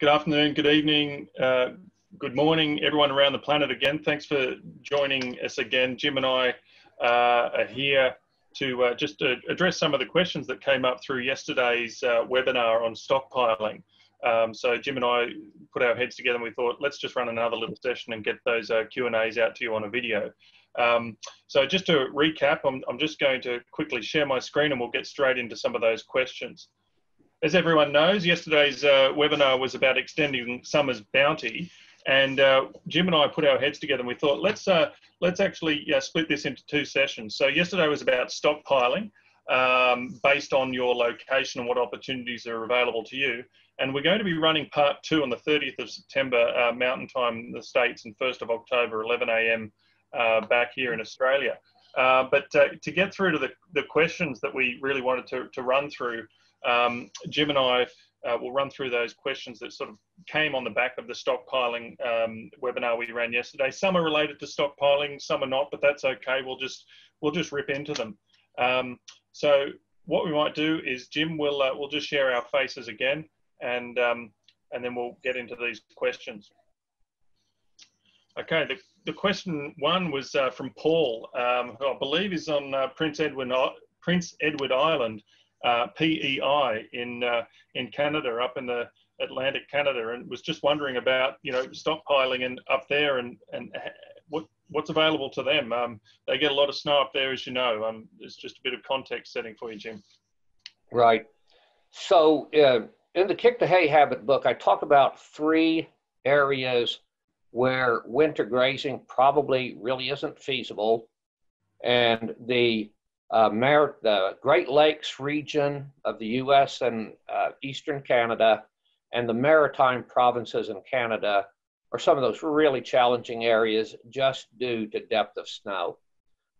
Good afternoon, good evening, uh, good morning, everyone around the planet again. Thanks for joining us again. Jim and I uh, are here to uh, just uh, address some of the questions that came up through yesterday's uh, webinar on stockpiling. Um, so Jim and I put our heads together and we thought, let's just run another little session and get those uh, Q&As out to you on a video. Um, so just to recap, I'm, I'm just going to quickly share my screen and we'll get straight into some of those questions. As everyone knows, yesterday's uh, webinar was about extending summer's bounty. And uh, Jim and I put our heads together and we thought, let's, uh, let's actually split this into two sessions. So yesterday was about stockpiling um, based on your location and what opportunities are available to you. And we're going to be running part two on the 30th of September, uh, Mountain Time in the States, and 1st of October, 11 a.m. Uh, back here in Australia. Uh, but uh, to get through to the, the questions that we really wanted to, to run through, um, Jim and I uh, will run through those questions that sort of came on the back of the stockpiling um, webinar we ran yesterday. Some are related to stockpiling, some are not, but that's okay. We'll just we'll just rip into them. Um, so what we might do is Jim will uh, we'll just share our faces again, and um, and then we'll get into these questions. Okay, the, the question one was uh, from Paul, um, who I believe is on uh, Prince Edward Prince Edward Island, uh, PEI in uh, in Canada, up in the Atlantic Canada, and was just wondering about you know stockpiling and up there and and what what's available to them. Um, they get a lot of snow up there, as you know. Um, it's just a bit of context setting for you, Jim. Right. So uh, in the Kick the Hay Habit book, I talk about three areas where winter grazing probably really isn't feasible. And the, uh, Mer- the Great Lakes region of the US and uh, Eastern Canada and the maritime provinces in Canada are some of those really challenging areas just due to depth of snow.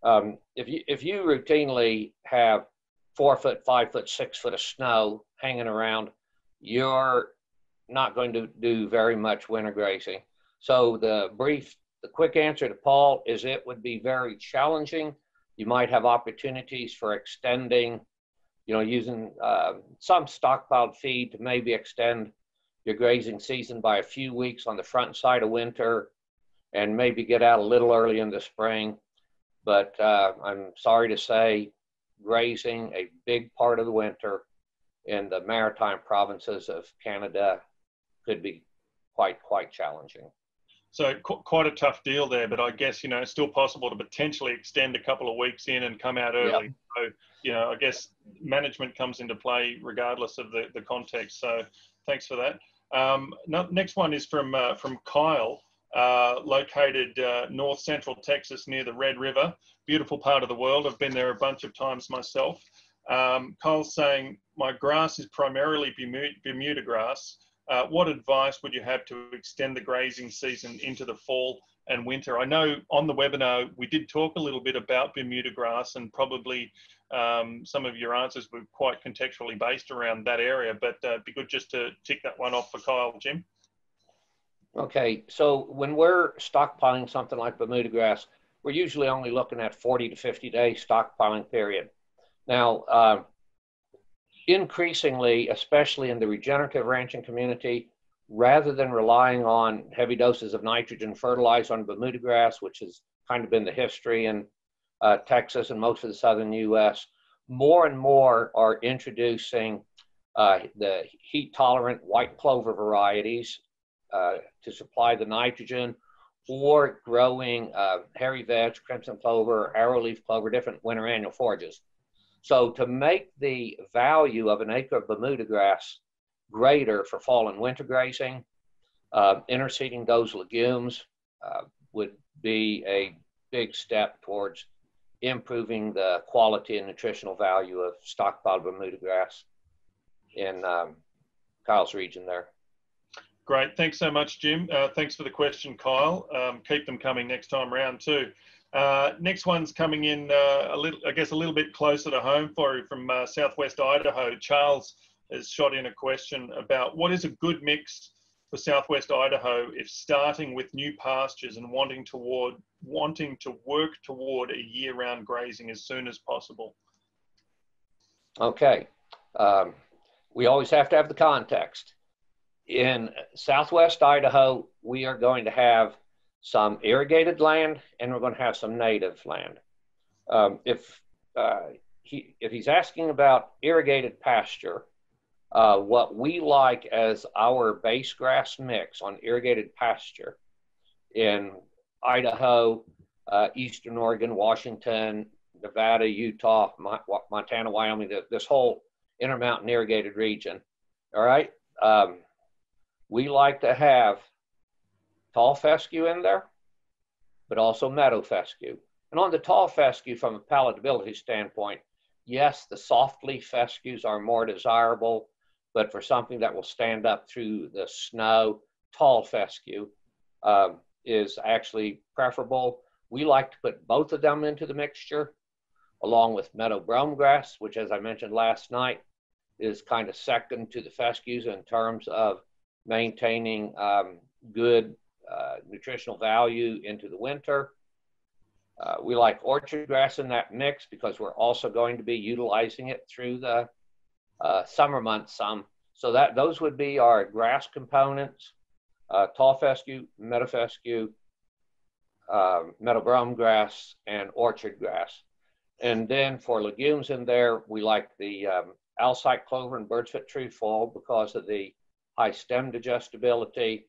Um, if, you, if you routinely have four foot, five foot, six foot of snow hanging around, you're not going to do very much winter grazing. So the brief, the quick answer to Paul is it would be very challenging. You might have opportunities for extending, you know, using uh, some stockpiled feed to maybe extend your grazing season by a few weeks on the front side of winter and maybe get out a little early in the spring. But uh, I'm sorry to say, grazing a big part of the winter in the maritime provinces of Canada could be quite, quite challenging. So qu- quite a tough deal there, but I guess you know it's still possible to potentially extend a couple of weeks in and come out early. Yep. So you know, I guess management comes into play regardless of the, the context. So thanks for that. Um, no, next one is from uh, from Kyle, uh, located uh, north central Texas near the Red River. Beautiful part of the world. I've been there a bunch of times myself. Um, Kyle's saying my grass is primarily Bermuda, Bermuda grass. Uh, what advice would you have to extend the grazing season into the fall and winter? I know on the webinar we did talk a little bit about Bermuda grass and probably um, some of your answers were quite contextually based around that area, but uh, it'd be good just to tick that one off for Kyle, Jim. Okay, so when we're stockpiling something like Bermuda grass, we're usually only looking at 40 to 50 day stockpiling period. Now, uh, increasingly, especially in the regenerative ranching community, rather than relying on heavy doses of nitrogen fertilizer on Bermuda grass, which has kind of been the history in uh, Texas and most of the southern U.S., more and more are introducing uh, the heat tolerant white clover varieties uh, to supply the nitrogen or growing uh, hairy vetch, crimson clover, arrowleaf clover, different winter annual forages. So to make the value of an acre of Bermuda grass greater for fall and winter grazing, uh, interseeding those legumes uh, would be a big step towards improving the quality and nutritional value of stockpiled Bermuda grass in um, Kyle's region there. Great. Thanks so much, Jim. Uh, thanks for the question, Kyle. Um, keep them coming next time round too. Uh, next one's coming in uh, a little, I guess, a little bit closer to home for you from uh, Southwest Idaho. Charles has shot in a question about what is a good mix for Southwest Idaho if starting with new pastures and wanting toward wanting to work toward a year-round grazing as soon as possible. Okay, um, we always have to have the context. In southwest Idaho, we are going to have some irrigated land and we're going to have some native land. Um, if uh, he, if he's asking about irrigated pasture, uh, what we like as our base grass mix on irrigated pasture in Idaho, uh, Eastern Oregon, Washington, Nevada, Utah, Montana, Wyoming, this whole intermountain irrigated region. All right. Um, we like to have tall fescue in there, but also meadow fescue. And on the tall fescue, from a palatability standpoint, yes, the soft leaf fescues are more desirable, but for something that will stand up through the snow, tall fescue um, is actually preferable. We like to put both of them into the mixture, along with meadow brome grass, which, as I mentioned last night, is kind of second to the fescues in terms of maintaining um, good uh, nutritional value into the winter. Uh, we like orchard grass in that mix because we're also going to be utilizing it through the uh, summer months some. So that those would be our grass components, uh, tall fescue, meadow fescue, um, meadow grass, and orchard grass. And then for legumes in there, we like the um, Alsike clover and bird's foot trefoil because of the high stem digestibility.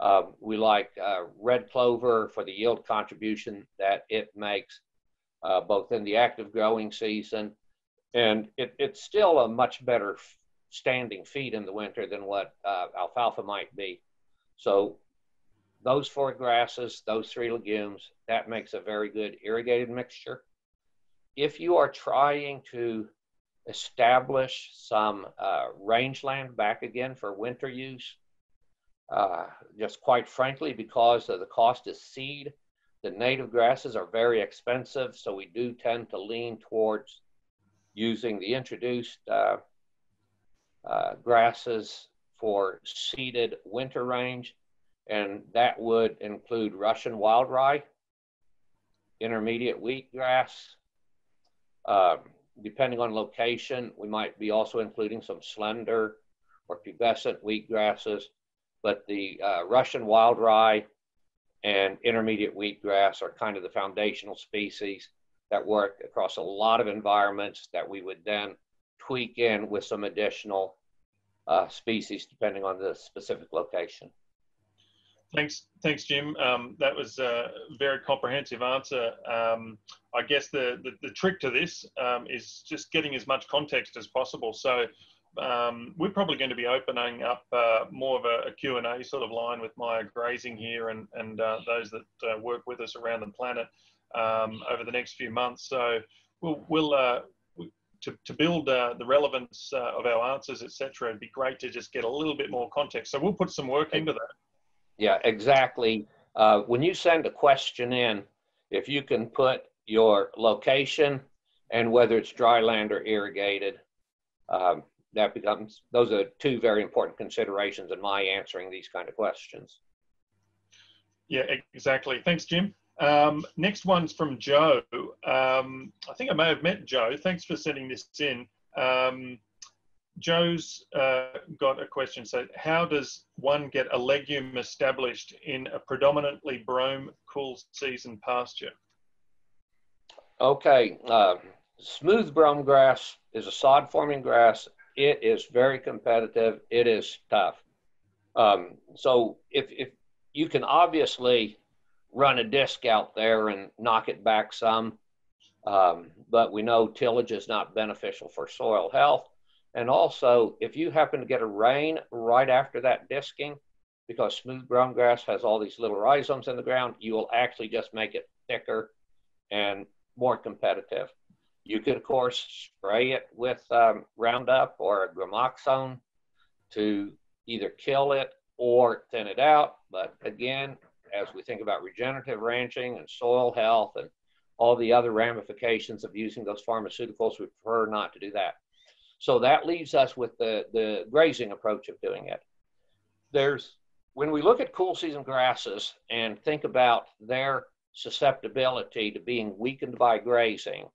Uh, we like uh, red clover for the yield contribution that it makes uh, both in the active growing season and it, it's still a much better standing feed in the winter than what uh, alfalfa might be. So those four grasses, those three legumes, that makes a very good irrigated mixture. If you are trying to establish some uh, rangeland back again for winter use. Uh, just quite frankly, because of the cost of seed, the native grasses are very expensive, so we do tend to lean towards using the introduced uh, uh grasses for seeded winter range, and that would include Russian wild rye, intermediate wheatgrass, um, depending on location, we might be also including some slender or pubescent wheatgrasses, but the uh, Russian wild rye and intermediate wheatgrass are kind of the foundational species that work across a lot of environments that we would then tweak in with some additional uh, species depending on the specific location. Thanks, thanks, Jim. Um, that was a very comprehensive answer. Um, I guess the, the, the, trick to this um, is just getting as much context as possible. So um, we're probably going to be opening up uh, more of a, a Q&A sort of line with Maia Grazing here and, and uh, those that uh, work with us around the planet um, over the next few months. So we'll, we'll uh, to, to build uh, the relevance uh, of our answers, etc. It'd be great to just get a little bit more context. So we'll put some work into that. Yeah, exactly. Uh, when you send a question in, if you can put your location and whether it's dry land or irrigated, um, that becomes, those are two very important considerations in my answering these kind of questions. Yeah, exactly. Thanks, Jim. Um, next one's from Joe. Um, I think I may have met Joe. Thanks for sending this in. Um, Joe's uh, got a question. So, how does one get a legume established in a predominantly brome cool season pasture? Okay, uh, smooth brome grass is a sod forming grass. It is very competitive. It is tough. Um, so, if, if you can obviously run a disc out there and knock it back some, um, but we know tillage is not beneficial for soil health. And also, if you happen to get a rain right after that disking, because smooth brome grass has all these little rhizomes in the ground, you will actually just make it thicker and more competitive. You could, of course, spray it with um, Roundup or Gramoxone to either kill it or thin it out. But again, as we think about regenerative ranching and soil health and all the other ramifications of using those pharmaceuticals, we prefer not to do that. So that leaves us with the, the grazing approach of doing it. There's, when we look at cool season grasses and think about their susceptibility to being weakened by grazing,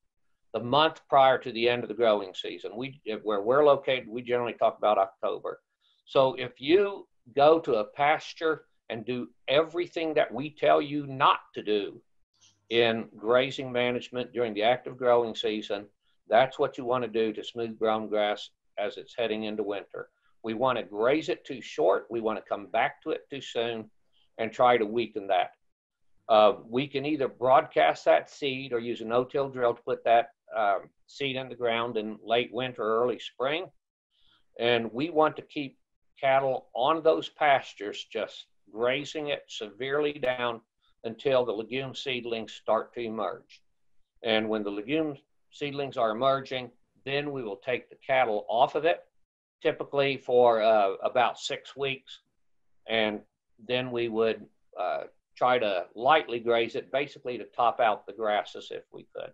the month prior to the end of the growing season, we, where we're located, we generally talk about October. So if you go to a pasture and do everything that we tell you not to do in grazing management during the active growing season. That's what you want to do to smooth brome grass as it's heading into winter. We want to graze it too short. We want to come back to it too soon and try to weaken that. Uh, we can either broadcast that seed or use a no-till drill to put that um, seed in the ground in late winter or early spring. And we want to keep cattle on those pastures, just grazing it severely down until the legume seedlings start to emerge. And when the legume seedlings are emerging, then we will take the cattle off of it, typically for uh, about six weeks. And then we would uh, try to lightly graze it, basically to top out the grasses if we could.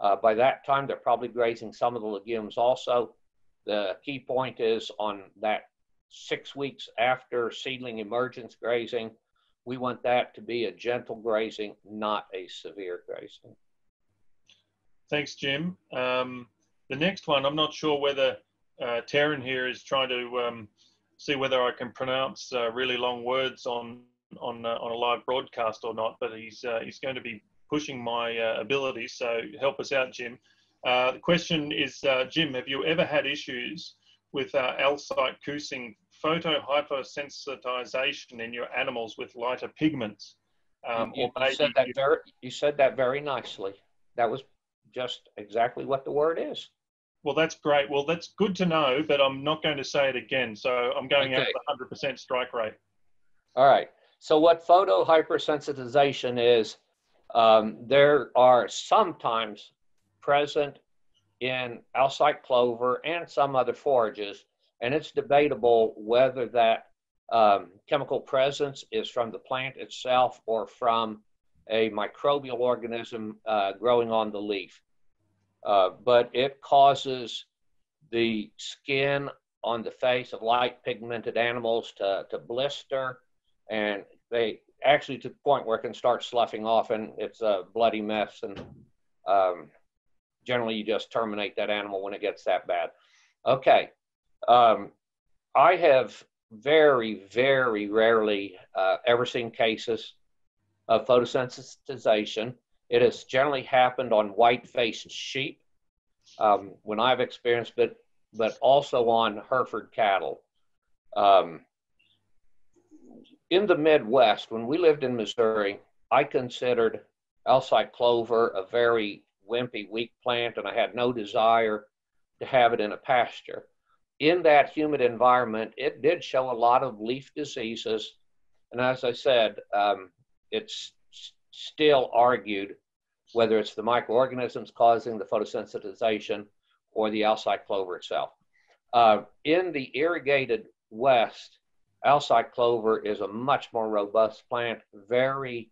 Uh, by that time, they're probably grazing some of the legumes also. The key point is on that six weeks after seedling emergence grazing, we want that to be a gentle grazing, not a severe grazing. Thanks, Jim. Um, the next one, I'm not sure whether uh, Taryn here is trying to um, see whether I can pronounce uh, really long words on on uh, on a live broadcast or not, but he's uh, he's going to be pushing my uh, abilities. So help us out, Jim. Uh, the question is, Jim, have you ever had issues with uh, Alsike causing photohypersensitization in your animals with lighter pigments. Um, you, you said that very, you said that very nicely. That was just exactly what the word is. Well, that's great. Well, that's good to know, but I'm not going to say it again. So I'm going okay. out with 100% strike rate. All right. So what photo hypersensitization is, um, there are sometimes present in Alsike clover and some other forages and it's debatable whether that um, chemical presence is from the plant itself or from a microbial organism uh, growing on the leaf. Uh, but it causes the skin on the face of light pigmented animals to, to blister and they actually to the point where it can start sloughing off and it's a bloody mess and um, generally you just terminate that animal when it gets that bad. Okay, um, I have very, very rarely uh, ever seen cases of photosensitization. It has generally happened on white-faced sheep um, when I've experienced it, but also on Hereford cattle. Um, in the Midwest, when we lived in Missouri, I considered Alsike clover a very wimpy, weak plant, and I had no desire to have it in a pasture in that humid environment, it did show a lot of leaf diseases. And as I said, um, it's still argued whether it's the microorganisms causing the photosensitization or the Alsike clover itself. Uh, in the irrigated West, Alsike clover is a much more robust plant, very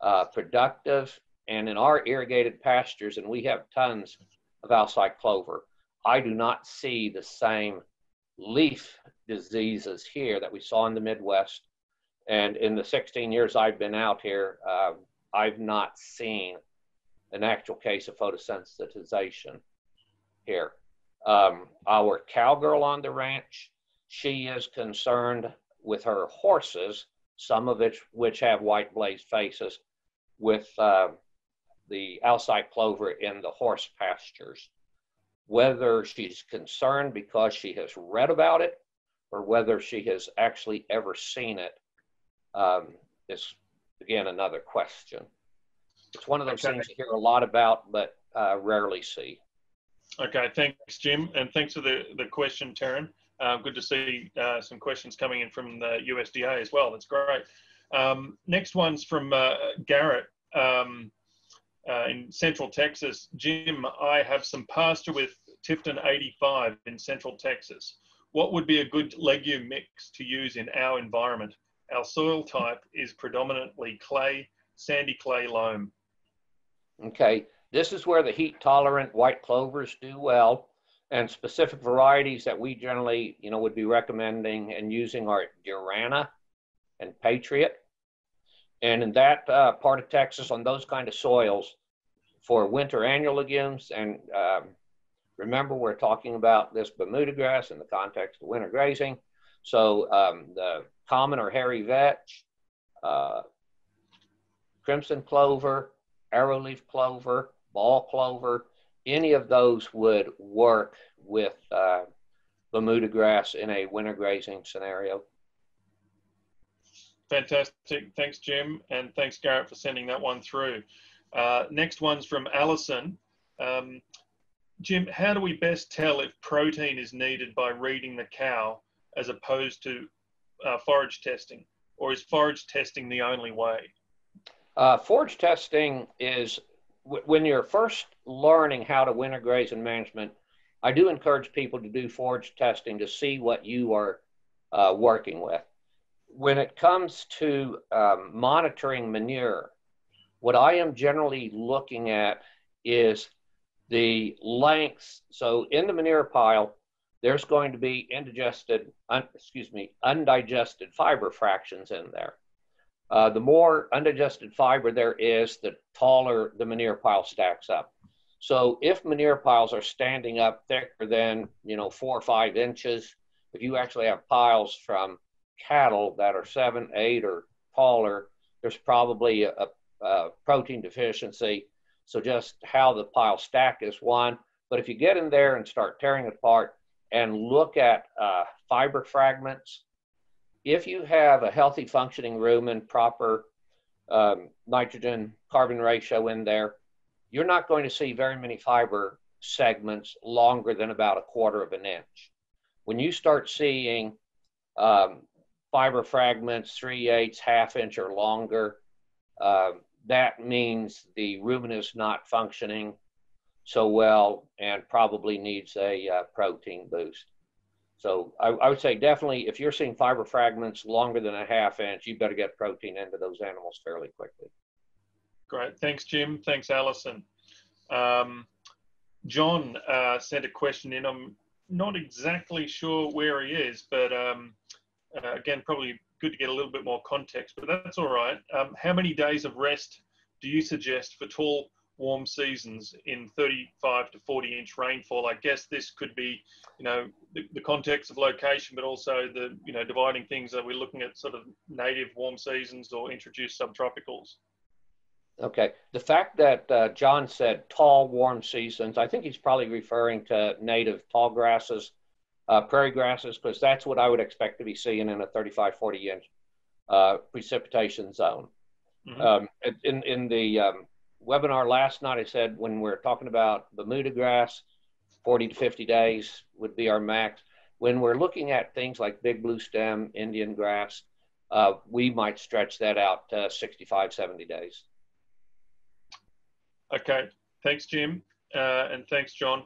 uh, productive. And in our irrigated pastures, and we have tons of Alcyte clover, I do not see the same leaf diseases here that we saw in the Midwest. And in the 16 years I've been out here, uh, I've not seen an actual case of photosensitization here. Um, our cowgirl on the ranch, she is concerned with her horses, some of which, which have white blazed faces, with uh, the Alsike clover in the horse pastures whether she's concerned because she has read about it or whether she has actually ever seen it um, is again another question. It's one of those okay. things you hear a lot about but uh, rarely see. Okay, thanks, Jim, and thanks for the, the question, Taryn. Uh, good to see uh, some questions coming in from the USDA as well. That's great. Um, next one's from uh, Garrett. Um, uh, in Central Texas. Jim, I have some pasture with Tifton 85 in Central Texas. What would be a good legume mix to use in our environment? Our soil type is predominantly clay, sandy clay loam. Okay, this is where the heat tolerant white clovers do well. And specific varieties that we generally, you know, would be recommending and using are Durana and Patriot. And in that uh, part of Texas, on those kind of soils, for winter annual legumes, and um, remember we're talking about this Bermuda grass in the context of winter grazing. So um, the common or hairy vetch, uh, crimson clover, arrowleaf clover, ball clover, any of those would work with uh, Bermuda grass in a winter grazing scenario. Fantastic. Thanks, Jim. And thanks, Garrett, for sending that one through. Uh, next one's from Alison. Um, Jim, how do we best tell if protein is needed by reading the cow as opposed to uh, forage testing? Or is forage testing the only way? Uh, forage testing is when you're first learning how to winter graze and management. I do encourage people to do forage testing to see what you are uh, working with. When it comes to um, monitoring manure, what I am generally looking at is the length. So in the manure pile, there's going to be indigested, un, excuse me, undigested fiber fractions in there. Uh, the more undigested fiber there is, the taller the manure pile stacks up. So if manure piles are standing up thicker than, you know, four or five inches, if you actually have piles from cattle that are seven, eight, or taller, there's probably a, a protein deficiency. So just how the pile stack is one. But if you get in there and start tearing it apart and look at uh, fiber fragments, if you have a healthy functioning rumen proper um, nitrogen carbon ratio in there, you're not going to see very many fiber segments longer than about a quarter of an inch. When you start seeing um, fiber fragments three eighths, half inch or longer, uh, that means the rumen is not functioning so well and probably needs a uh, protein boost. So I, I, would say definitely if you're seeing fiber fragments longer than a half inch, you better get protein into those animals fairly quickly. Great. Thanks, Jim. Thanks, Allison. Um, John uh, sent a question in. I'm not exactly sure where he is, but um, uh, again, probably good to get a little bit more context, but that's all right. Um, how many days of rest do you suggest for tall warm seasons in 35 to 40 inch rainfall. I guess this could be, you know, the, the, context of location, but also the, you know, dividing things. Are we looking at sort of native warm seasons or introduced subtropicals? Okay. The fact that uh, John said tall warm seasons, I think he's probably referring to native tall grasses, uh, prairie grasses, because that's what I would expect to be seeing in a 35, 40 inch uh, precipitation zone. Mm-hmm. Um, in, in the um, webinar last night, I said when we're talking about Bermuda grass, 40 to 50 days would be our max. When we're looking at things like big blue stem, Indian grass, uh, we might stretch that out to 65, 70 days. Okay, thanks, Jim, uh, and thanks, John.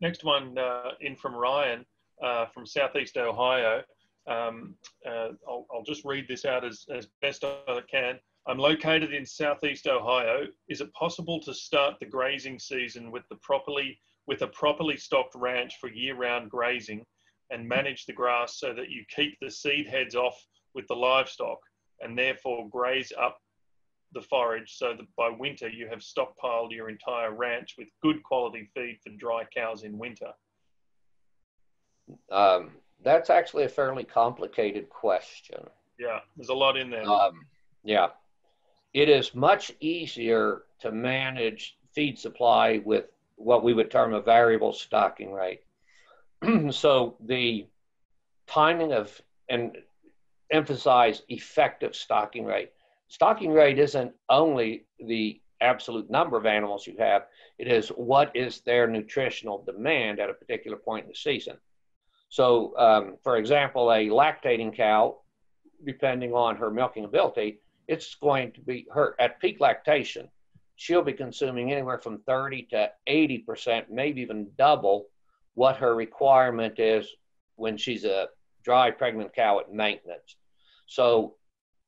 Next one uh, in from Ryan uh, from Southeast Ohio. Um, uh, I'll, I'll, just read this out as, as best I can. I'm located in southeast Ohio. Is it possible to start the grazing season with the properly with a properly stocked ranch for year-round grazing and manage the grass so that you keep the seed heads off with the livestock and therefore graze up the forage so that by winter you have stockpiled your entire ranch with good quality feed for dry cows in winter? Um, that's actually a fairly complicated question. Yeah, there's a lot in there. Um, yeah it is much easier to manage feed supply with what we would term a variable stocking rate. so the timing of and emphasize effective stocking rate. Stocking rate isn't only the absolute number of animals you have, it is what is their nutritional demand at a particular point in the season. So, um, for example, a lactating cow, depending on her milking ability, it's going to be her at peak lactation. She'll be consuming anywhere from 30 to 80%, maybe even double what her requirement is when she's a dry pregnant cow at maintenance. So,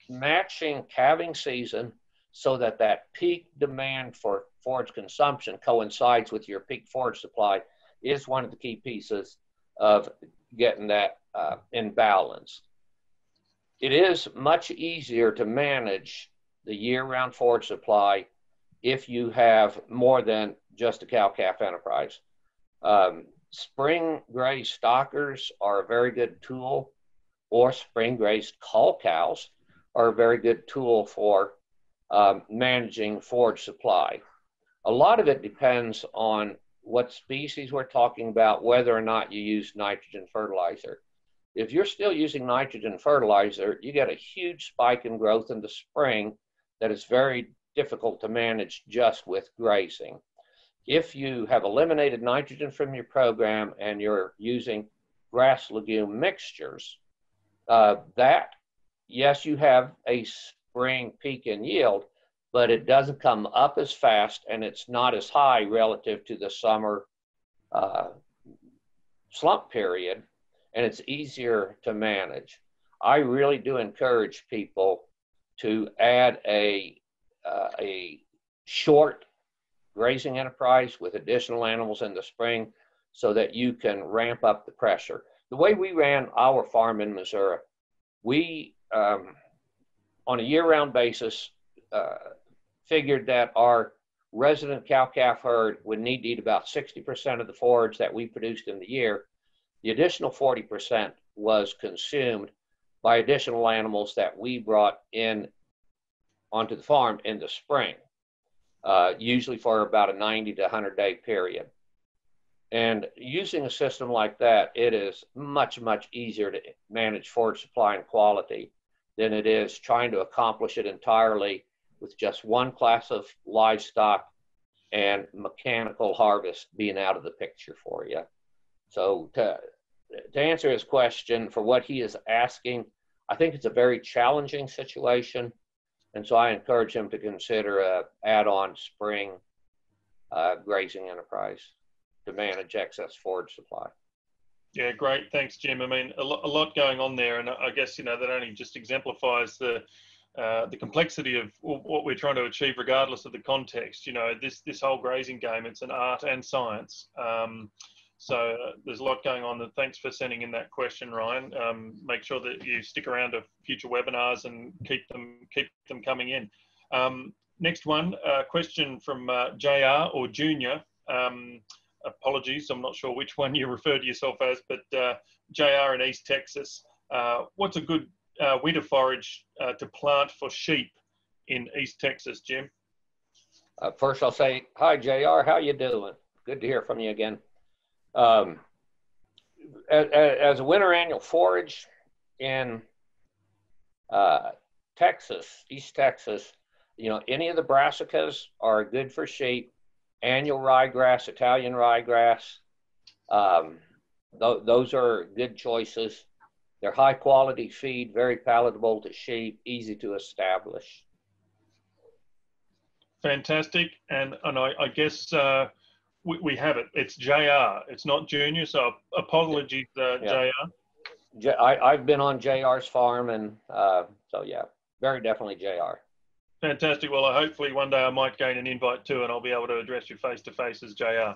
matching calving season so that that peak demand for forage consumption coincides with your peak forage supply is one of the key pieces of getting that uh, in balance it is much easier to manage the year-round forage supply if you have more than just a cow-calf enterprise. Um, spring gray stockers are a very good tool or spring grazed cull cows are a very good tool for um, managing forage supply. A lot of it depends on what species we're talking about, whether or not you use nitrogen fertilizer. If you're still using nitrogen fertilizer, you get a huge spike in growth in the spring that is very difficult to manage just with grazing. If you have eliminated nitrogen from your program and you're using grass legume mixtures, uh, that, yes, you have a spring peak in yield, but it doesn't come up as fast and it's not as high relative to the summer uh, slump period, and it's easier to manage. I really do encourage people to add a, uh, a short grazing enterprise with additional animals in the spring so that you can ramp up the pressure. The way we ran our farm in Missouri, we, um, on a year round basis, uh, figured that our resident cow calf herd would need to eat about 60% of the forage that we produced in the year. The additional 40% was consumed by additional animals that we brought in onto the farm in the spring, uh, usually for about a 90 to 100 day period. And using a system like that, it is much, much easier to manage forage supply and quality than it is trying to accomplish it entirely with just one class of livestock and mechanical harvest being out of the picture for you. So to, to answer his question for what he is asking, I think it's a very challenging situation. And so I encourage him to consider a add-on spring uh, grazing enterprise to manage excess forage supply. Yeah, great. Thanks, Jim. I mean, a, lo- a lot going on there, and I guess you know that only just exemplifies the uh, the complexity of what we're trying to achieve, regardless of the context. You know, this this whole grazing game, it's an art and science. Um, so uh, there's a lot going on. And thanks for sending in that question, Ryan. Um, make sure that you stick around to future webinars and keep them keep them coming in. Um, next one, uh, question from uh, JR or Junior. Um, apologies, I'm not sure which one you refer to yourself as, but uh, JR in East Texas. Uh, what's a good uh, winter forage to plant for sheep in East Texas, Jim? First, I'll say hi, Jr. How you doing? Good to hear from you again. Um, as, as, a winter annual forage in uh, Texas, East Texas, you know, any of the brassicas are good for sheep. Annual ryegrass, Italian ryegrass, um, th- those are good choices. They're high quality feed, very palatable to sheep, easy to establish. Fantastic. And, and I, I guess uh, we, we have it. It's JR. It's not Junior. So apologies, uh, yeah. JR. I, I've been on JR's farm. And uh, so, yeah, very definitely JR. Fantastic. Well, hopefully one day I might gain an invite too, and I'll be able to address you face to face as JR.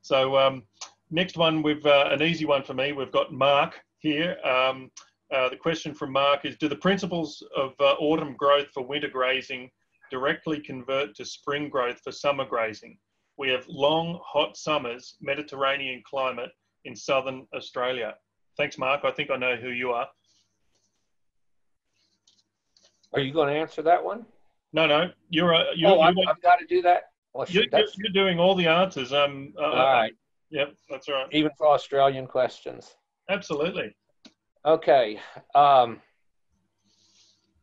So um, next one, we've uh, an easy one for me. We've got Mark here. Um, uh, the question from Mark is, do the principles of uh, autumn growth for winter grazing directly convert to spring growth for summer grazing? We have long, hot summers, Mediterranean climate in southern Australia. Thanks, Mark. I think I know who you are. Are you going to answer that one? No, no. You're. Uh, you're oh, I've, I've got to do that. Well, you're, you're, doing all the answers. Um. Uh, all right. Yep, that's right. Even for Australian questions. Absolutely. Okay. Um,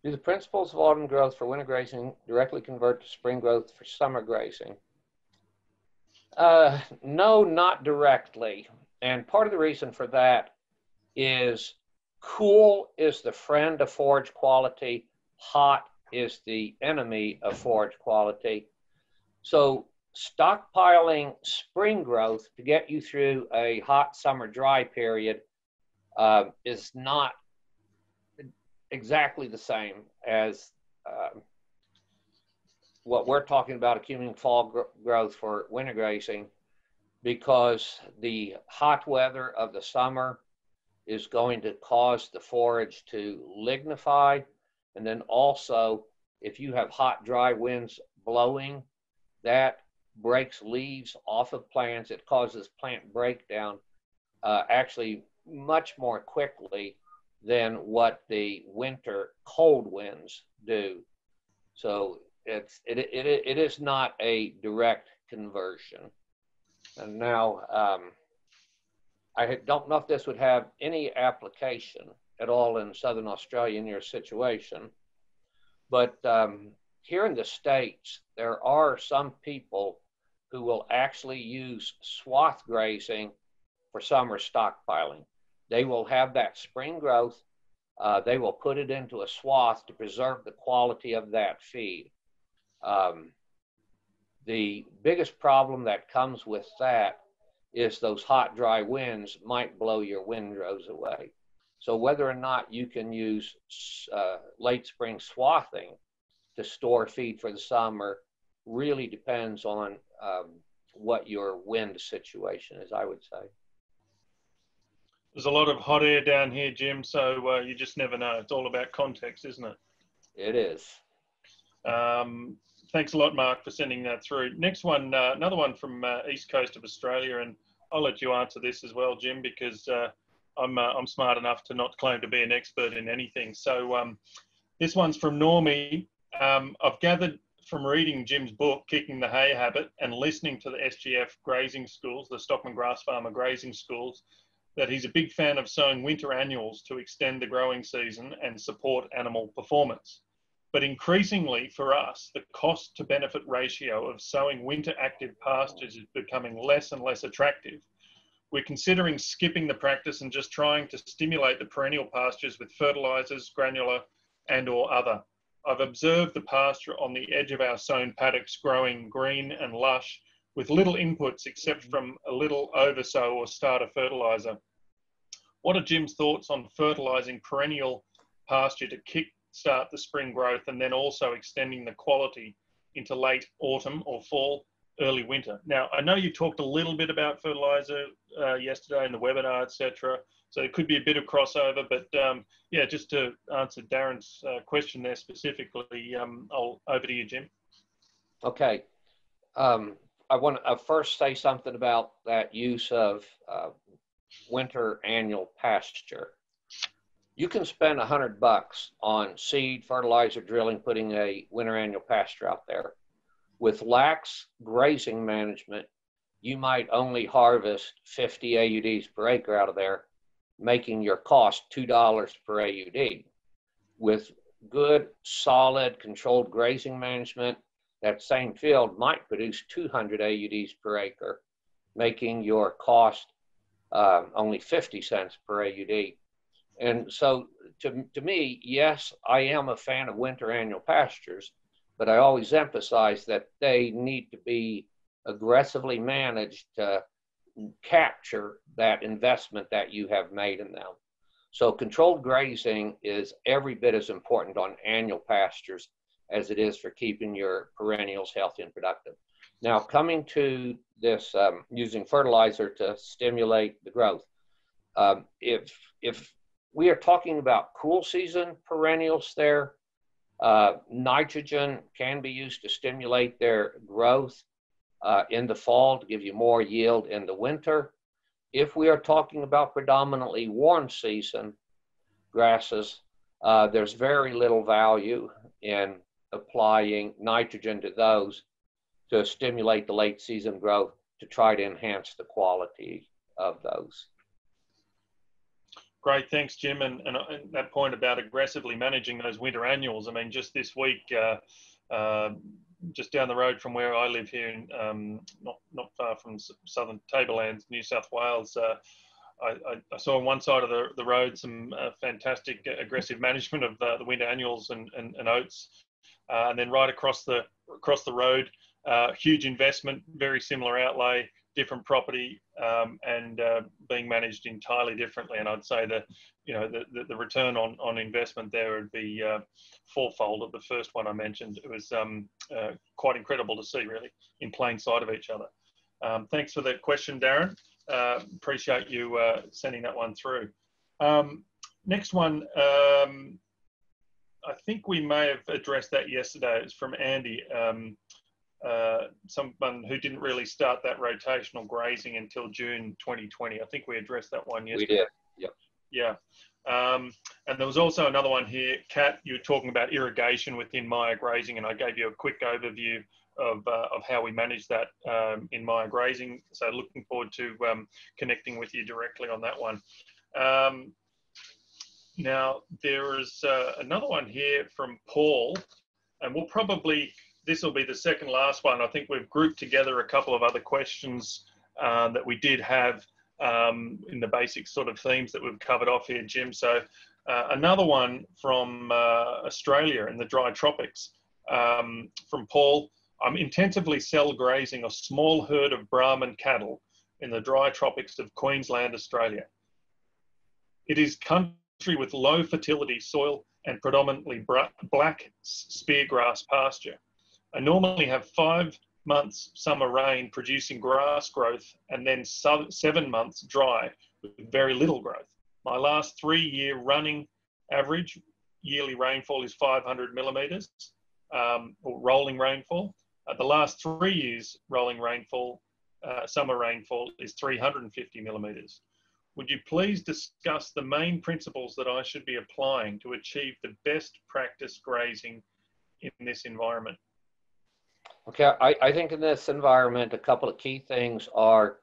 do the principles of autumn growth for winter grazing directly convert to spring growth for summer grazing? Uh, no, not directly. And part of the reason for that is cool is the friend of forage quality, hot is the enemy of forage quality. So stockpiling spring growth to get you through a hot summer dry period uh, is not exactly the same as uh, what we're talking about accumulating fall gr- growth for winter grazing because the hot weather of the summer is going to cause the forage to lignify. And then also, if you have hot, dry winds blowing, that breaks leaves off of plants. It causes plant breakdown. Uh, actually, much more quickly than what the winter cold winds do. So it's it, it, it is not a direct conversion. And now um, I don't know if this would have any application at all in Southern Australia in your situation, but um, here in the States, there are some people who will actually use swath grazing for summer stockpiling. They will have that spring growth. Uh, they will put it into a swath to preserve the quality of that feed. Um, the biggest problem that comes with that is those hot, dry winds might blow your windrows away. So whether or not you can use uh, late spring swathing to store feed for the summer really depends on um, what your wind situation is, I would say. There's a lot of hot air down here, Jim, so uh, you just never know. It's all about context, isn't it? It is. Um, thanks a lot, Mark, for sending that through. Next one, uh, another one from uh, East Coast of Australia, and I'll let you answer this as well, Jim, because uh, I'm uh, I'm smart enough to not claim to be an expert in anything. So um, this one's from Normie. Um, I've gathered from reading Jim's book, Kicking the Hay Habit, and listening to the SGF grazing schools, the Stockman Grass Farmer grazing schools, that he's a big fan of sowing winter annuals to extend the growing season and support animal performance. But increasingly for us, the cost to benefit ratio of sowing winter active pastures is becoming less and less attractive. We're considering skipping the practice and just trying to stimulate the perennial pastures with fertilizers, granular and or other. I've observed the pasture on the edge of our sown paddocks growing green and lush with little inputs except from a little oversow or starter fertilizer. What are Jim's thoughts on fertilizing perennial pasture to kick start the spring growth and then also extending the quality into late autumn or fall, early winter. Now, I know you talked a little bit about fertilizer uh, yesterday in the webinar, etc. So it could be a bit of crossover, but um, yeah, just to answer Darren's uh, question there specifically, um, I'll over to you, Jim. Okay. Um, I want to uh, first say something about that use of uh, winter annual pasture you can spend a hundred bucks on seed, fertilizer, drilling, putting a winter annual pasture out there. With lax grazing management, you might only harvest 50 AUDs per acre out of there, making your cost $2 per AUD. With good, solid, controlled grazing management, that same field might produce 200 AUDs per acre, making your cost uh, only 50 cents per AUD. And so to, to me, yes, I am a fan of winter annual pastures, but I always emphasize that they need to be aggressively managed to capture that investment that you have made in them. So controlled grazing is every bit as important on annual pastures as it is for keeping your perennials healthy and productive. Now, coming to this um, using fertilizer to stimulate the growth. Um, if if we are talking about cool season perennials there. Uh, nitrogen can be used to stimulate their growth uh, in the fall to give you more yield in the winter. If we are talking about predominantly warm season grasses, uh, there's very little value in applying nitrogen to those to stimulate the late season growth to try to enhance the quality of those. Great, thanks, Jim. And, and, that point about aggressively managing those winter annuals. I mean, just this week, uh, uh, just down the road from where I live here, in, um, not not far from southern Tablelands, New South Wales. Uh, I, I, saw on one side of the, the road some uh, fantastic aggressive management of the winter annuals and, and, and oats, uh, and then right across the across the road, uh, huge investment, very similar outlay, different property um, and uh, being managed entirely differently. And I'd say that, you know, the, the, the return on, on investment there would be uh, fourfold of the first one I mentioned. It was um, uh, quite incredible to see really in plain sight of each other. Um, thanks for the question, Darren. Uh, appreciate you uh, sending that one through. Um, next one, um, I think we may have addressed that yesterday. It's from Andy. Uh, someone who didn't really start that rotational grazing until June 2020. I think we addressed that one yesterday. We did. Yep. Yeah. Um, and there was also another one here, Kat, you were talking about irrigation within Maia grazing, and I gave you a quick overview of, uh, of how we manage that um, in Maia grazing. So looking forward to um, connecting with you directly on that one. Um, now, there is uh, another one here from Paul, and we'll probably, this will be the second last one. I think we've grouped together a couple of other questions uh, that we did have um, in the basic sort of themes that we've covered off here, Jim. So uh, another one from uh, Australia in the dry tropics um, from Paul. I'm intensively cell grazing a small herd of Brahman cattle in the dry tropics of Queensland, Australia. It is country with low fertility soil and predominantly black speargrass pasture. I normally have five months summer rain producing grass growth and then seven months dry with very little growth. My last three year running average yearly rainfall is 500 millimeters, um, or rolling rainfall. Uh, the last three years rolling rainfall, uh, summer rainfall is 350 millimeters. Would you please discuss the main principles that I should be applying to achieve the best practice grazing in this environment? Okay, I, I think in this environment, a couple of key things are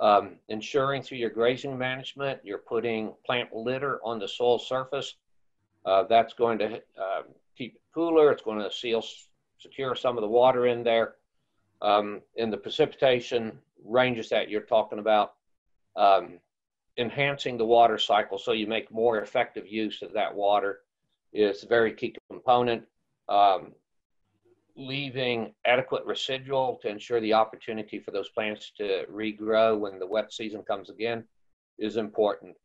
um, ensuring through your grazing management, you're putting plant litter on the soil surface. Uh, that's going to uh, keep it cooler. It's going to seal, secure some of the water in there. Um, in the precipitation ranges that you're talking about, um, enhancing the water cycle so you make more effective use of that water is a very key component. Um, leaving adequate residual to ensure the opportunity for those plants to regrow when the wet season comes again is important.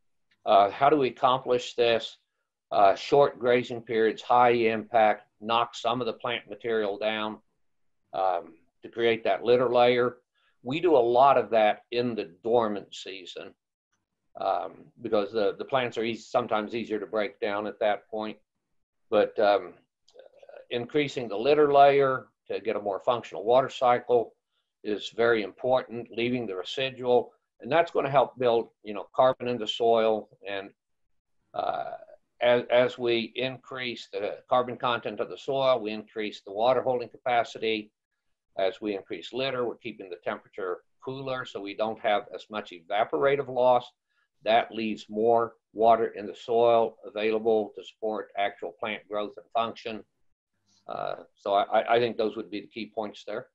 Uh, how do we accomplish this? Uh, short grazing periods, high impact, knock some of the plant material down um, to create that litter layer. We do a lot of that in the dormant season um, because the, the plants are easy, sometimes easier to break down at that point. But um, increasing the litter layer to get a more functional water cycle is very important, leaving the residual, and that's going to help build, you know, carbon in the soil. And uh, as, as we increase the carbon content of the soil, we increase the water holding capacity. As we increase litter, we're keeping the temperature cooler so we don't have as much evaporative loss. That leaves more water in the soil available to support actual plant growth and function. Uh, so I, I think those would be the key points there.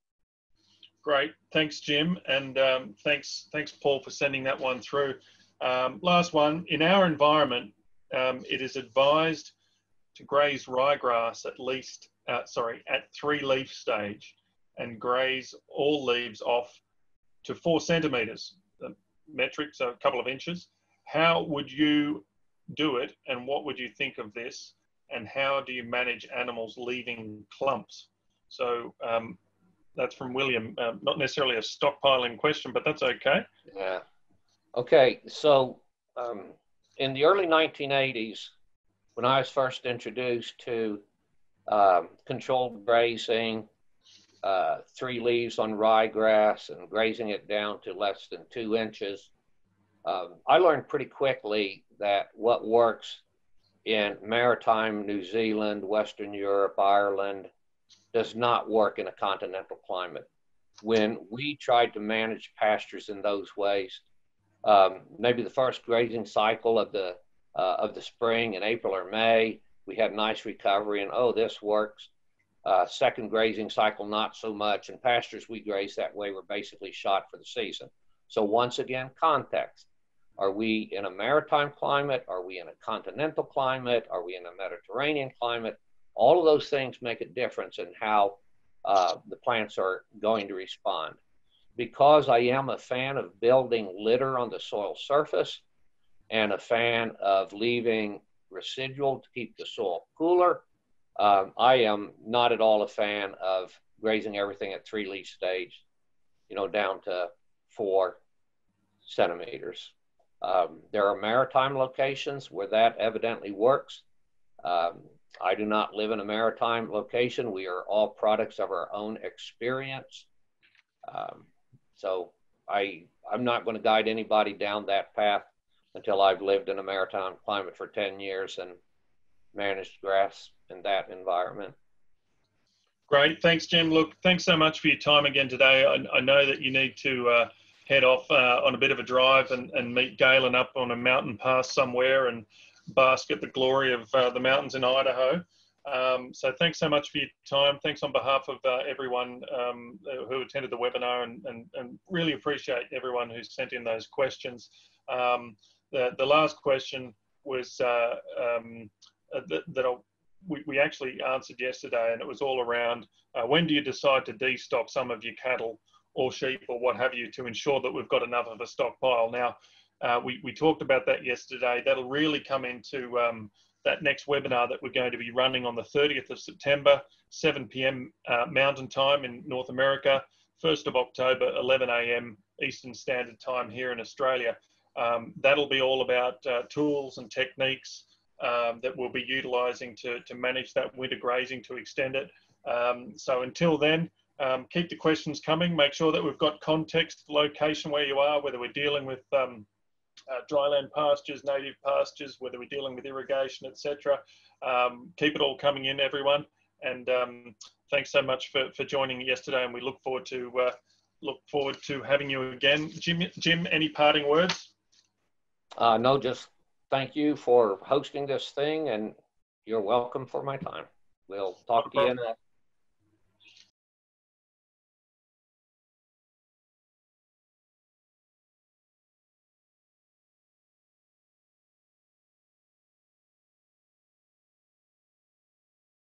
Great, thanks, Jim, and um, thanks, thanks, Paul, for sending that one through. Um, last one. In our environment, um, it is advised to graze ryegrass at least, uh, sorry, at three leaf stage, and graze all leaves off to four centimeters. Metric, so a couple of inches. How would you do it, and what would you think of this? And how do you manage animals leaving clumps? So um, that's from William. Uh, not necessarily a stockpiling question, but that's okay. Yeah. Okay. So um, in the early 1980s, when I was first introduced to um, controlled grazing, uh, three leaves on ryegrass and grazing it down to less than two inches, um, I learned pretty quickly that what works in maritime New Zealand, Western Europe, Ireland, does not work in a continental climate. When we tried to manage pastures in those ways, um, maybe the first grazing cycle of the uh, of the spring in April or May, we had nice recovery, and oh, this works. Uh, second grazing cycle, not so much. And pastures we graze that way were basically shot for the season. So once again, context. Are we in a maritime climate? Are we in a continental climate? Are we in a Mediterranean climate? All of those things make a difference in how uh, the plants are going to respond. Because I am a fan of building litter on the soil surface and a fan of leaving residual to keep the soil cooler, um, I am not at all a fan of grazing everything at three leaf stage, you know, down to four centimeters. Um, there are maritime locations where that evidently works. Um, I do not live in a maritime location. We are all products of our own experience. Um, so I, I'm not going to guide anybody down that path. until I've lived in a maritime climate for 10 years and managed grass in that environment. Great. Thanks, Jim. Look, thanks so much for your time again today. I, I know that you need to uh, head off uh, on a bit of a drive and, and meet Galen up on a mountain pass somewhere and bask at the glory of uh, the mountains in Idaho. Um, so thanks so much for your time. Thanks on behalf of uh, everyone um, who attended the webinar and, and, and, really appreciate everyone who sent in those questions. Um, the, the last question was uh, um, uh, that, we, we actually answered yesterday and it was all around uh, when do you decide to destock some of your cattle or sheep or what have you to ensure that we've got enough of a stockpile. Now, uh, we, we talked about that yesterday. That'll really come into um, that next webinar that we're going to be running on the 30th of September, 7 p.m. Uh, Mountain Time in North America, 1st of October, 11 a.m. Eastern Standard Time here in Australia. Um, that'll be all about uh, tools and techniques um, that we'll be utilising to, to manage that winter grazing to extend it. Um, so until then, um, keep the questions coming. Make sure that we've got context, location where you are, whether we're dealing with um, uh, dryland pastures, native pastures, whether we're dealing with irrigation, etc. Um, keep it all coming in, everyone. And um, thanks so much for, for joining yesterday. And we look forward to uh, look forward to having you again. Jim, Jim, any parting words? Uh, no, just thank you for hosting this thing, and you're welcome for my time. We'll talk to you in a